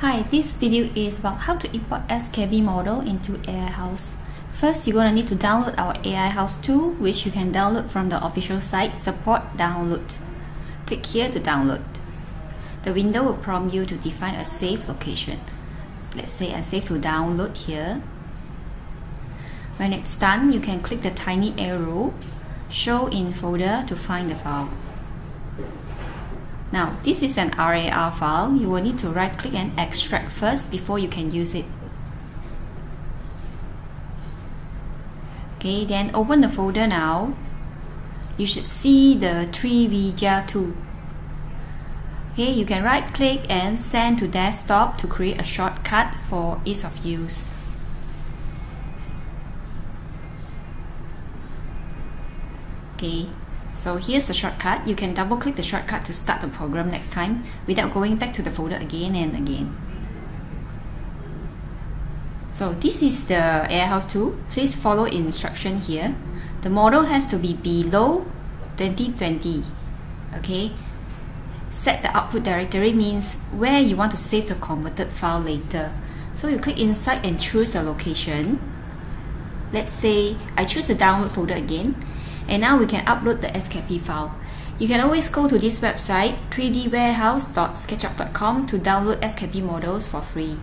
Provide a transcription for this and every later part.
Hi, this video is about how to import SKP model into AiHouse. First, you're going to need to download our AiHouse tool, which you can download from the official site support download. Click here to download. The window will prompt you to define a safe location. Let's say I save to download here. When it's done, you can click the tiny arrow, show in folder to find the file. Now, this is an RAR file. You will need to right click and extract first before you can use it. Okay, then open the folder now. You should see the 3vjia tool. Okay, you can right click and send to desktop to create a shortcut for ease of use. Okay, so here's the shortcut. You can double click the shortcut to start the program next time without going back to the folder again and again. So this is the AiHouse tool. Please follow instruction here. The model has to be below 2020. Okay. Set the output directory means where you want to save the converted file later. So you click inside and choose a location. Let's say I choose the download folder again and now we can upload the SKP file. You can always go to this website 3dwarehouse.sketchup.com to download SKP models for free.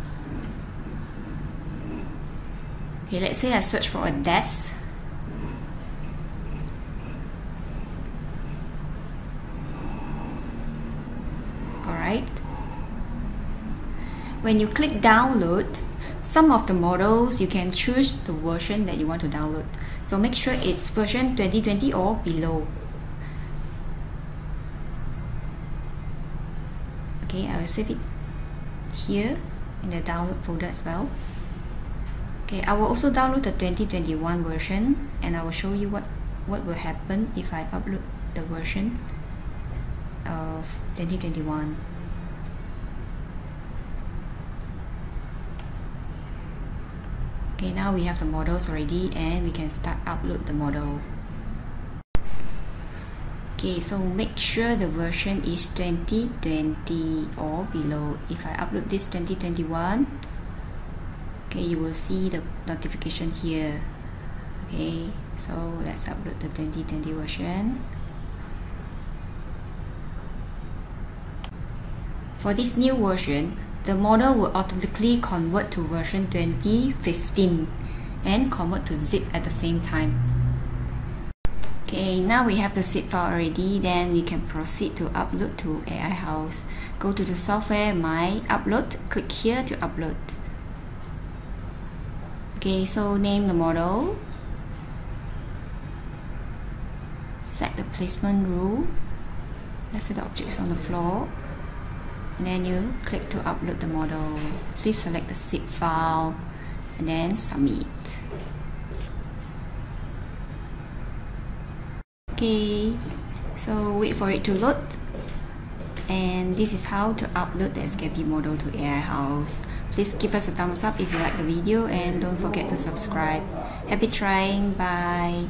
Okay, let's say I search for a desk. Alright. When you click download, some of the models you can choose the version that you want to download. So make sure it's version 2020 or below. Okay, I will save it here in the download folder as well. Okay, I will also download the 2021 version and I will show you what, what will happen if I upload the version of 2021. Okay now we have the models already and we can start upload the model. Okay so make sure the version is 2020 or below. If I upload this 2021 okay you will see the notification here. Okay so let's upload the 2020 version. For this new version the model will automatically convert to version 2015 and convert to zip at the same time. Okay, now we have the zip file already, then we can proceed to upload to AiHouse. Go to the software, My Upload, click here to upload. Okay, so name the model. Set the placement rule. Let's say the object is on the floor and then you click to upload the model. Please select the zip file and then submit. Okay so wait for it to load. And this is how to upload the SKP model to AiHouse. Please give us a thumbs up if you like the video and don't forget to subscribe. Happy trying. Bye